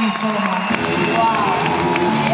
me so happy. Wow.